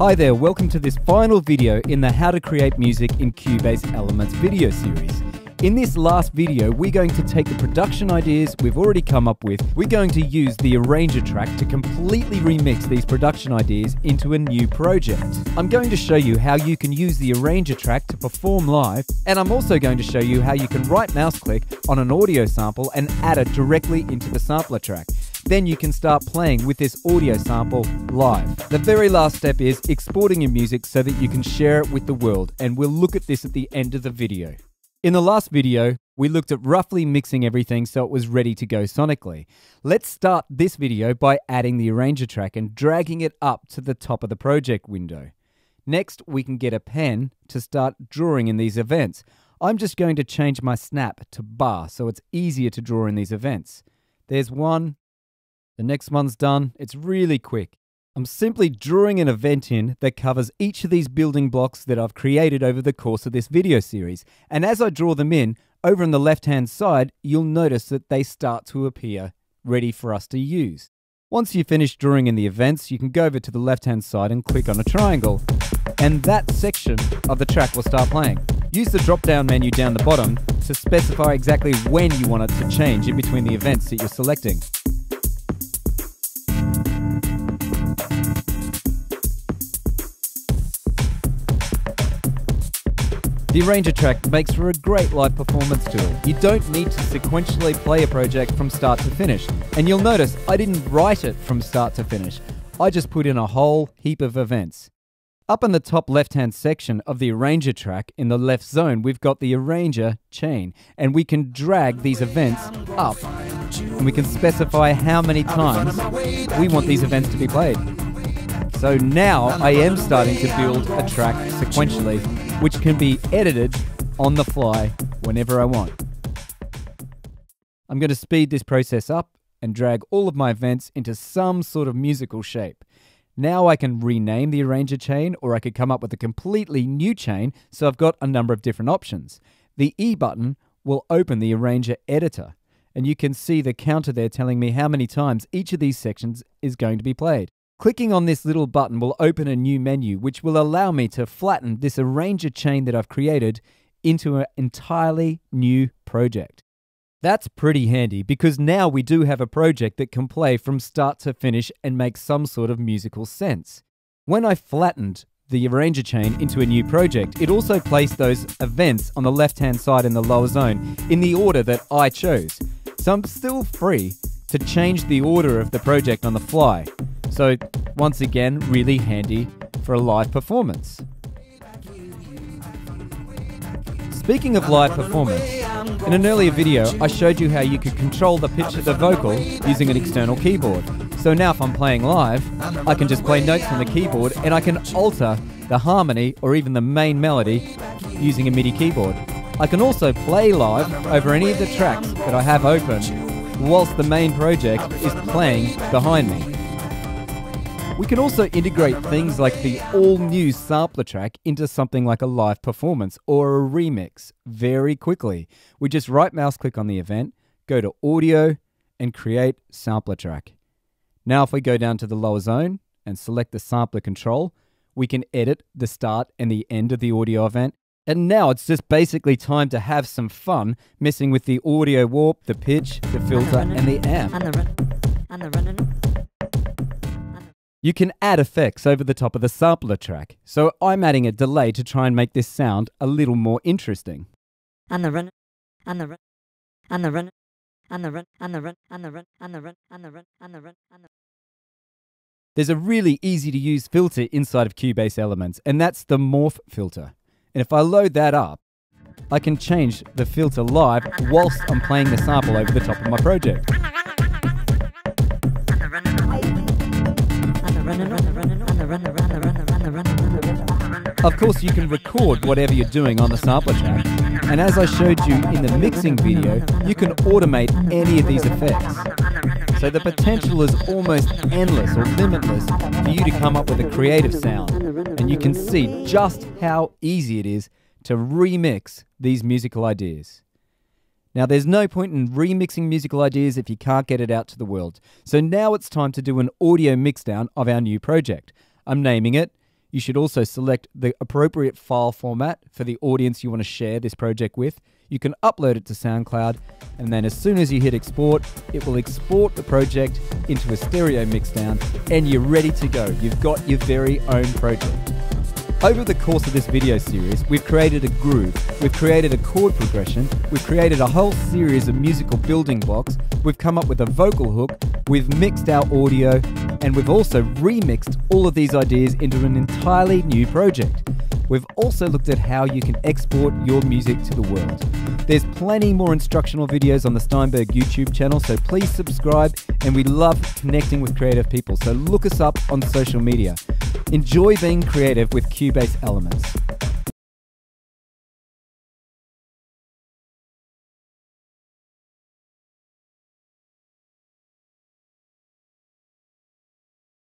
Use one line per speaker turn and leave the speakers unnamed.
Hi there, welcome to this final video in the How to Create Music in Cubase Elements video series. In this last video, we're going to take the production ideas we've already come up with, we're going to use the Arranger track to completely remix these production ideas into a new project. I'm going to show you how you can use the Arranger track to perform live, and I'm also going to show you how you can right mouse click on an audio sample and add it directly into the sampler track. Then you can start playing with this audio sample live. The very last step is exporting your music so that you can share it with the world, and we'll look at this at the end of the video. In the last video, we looked at roughly mixing everything so it was ready to go sonically. Let's start this video by adding the arranger track and dragging it up to the top of the project window. Next, we can get a pen to start drawing in these events. I'm just going to change my snap to bar so it's easier to draw in these events. There's one. The next one's done. It's really quick. I'm simply drawing an event in that covers each of these building blocks that I've created over the course of this video series. And as I draw them in, over on the left hand side, you'll notice that they start to appear ready for us to use. Once you've finished drawing in the events, you can go over to the left hand side and click on a triangle. And that section of the track will start playing. Use the drop down menu down the bottom to specify exactly when you want it to change in between the events that you're selecting. The Arranger track makes for a great live performance tool. You don't need to sequentially play a project from start to finish. And you'll notice I didn't write it from start to finish. I just put in a whole heap of events. Up in the top left hand section of the Arranger track in the left zone, we've got the Arranger chain, and we can drag these events up and we can specify how many times we want these events to be played. So now I am starting to build a track sequentially which can be edited on the fly whenever I want. I'm going to speed this process up and drag all of my events into some sort of musical shape. Now I can rename the arranger chain or I could come up with a completely new chain, so I've got a number of different options. The E button will open the arranger editor, and you can see the counter there telling me how many times each of these sections is going to be played. Clicking on this little button will open a new menu, which will allow me to flatten this arranger chain that I've created into an entirely new project. That's pretty handy because now we do have a project that can play from start to finish and make some sort of musical sense. When I flattened the arranger chain into a new project, it also placed those events on the left hand side in the lower zone in the order that I chose. So I'm still free to change the order of the project on the fly. So, once again, really handy for a live performance. Speaking of live performance, in an earlier video I showed you how you could control the pitch of the vocal using an external keyboard. So now if I'm playing live, I can just play notes from the keyboard and I can alter the harmony or even the main melody using a MIDI keyboard. I can also play live over any of the tracks that I have open whilst the main project is playing behind me. We can also integrate things like the all new sampler track into something like a live performance or a remix very quickly. We just right mouse click on the event, go to audio, and create sampler track. Now, if we go down to the lower zone and select the sampler control, we can edit the start and the end of the audio event. And now it's just basically time to have some fun messing with the audio warp, the pitch, the filter, and the amp. You can add effects over the top of the sampler track, so I'm adding a delay to try and make this sound a little more interesting. On the run, on the run, on the run, on the run, on the run, on the run, on the run, on the run, on the run, on the There's a really easy to use filter inside of Cubase Elements, and that's the Morph filter. And if I load that up, I can change the filter live whilst I'm playing the sample over the top of my project. Of course, you can record whatever you're doing on the sampler track, and as I showed you in the mixing video, you can automate any of these effects. So the potential is almost endless or limitless for you to come up with a creative sound, and you can see just how easy it is to remix these musical ideas. Now, there's no point in remixing musical ideas if you can't get it out to the world. So now it's time to do an audio mixdown of our new project. I'm naming it You should also select the appropriate file format for the audience you want to share this project with. You can upload it to SoundCloud, and then as soon as you hit export, it will export the project into a stereo mixdown, and you're ready to go. You've got your very own project. Over the course of this video series, we've created a groove, we've created a chord progression, we've created a whole series of musical building blocks, we've come up with a vocal hook, we've mixed our audio, and we've also remixed all of these ideas into an entirely new project. We've also looked at how you can export your music to the world. There's plenty more instructional videos on the Steinberg YouTube channel, so please subscribe. And we love connecting with creative people, so look us up on social media. Enjoy being creative with Cubase Elements.